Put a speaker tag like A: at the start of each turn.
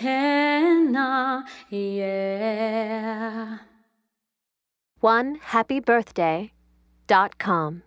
A: antenna, yeah.
B: One happy birthday dot com.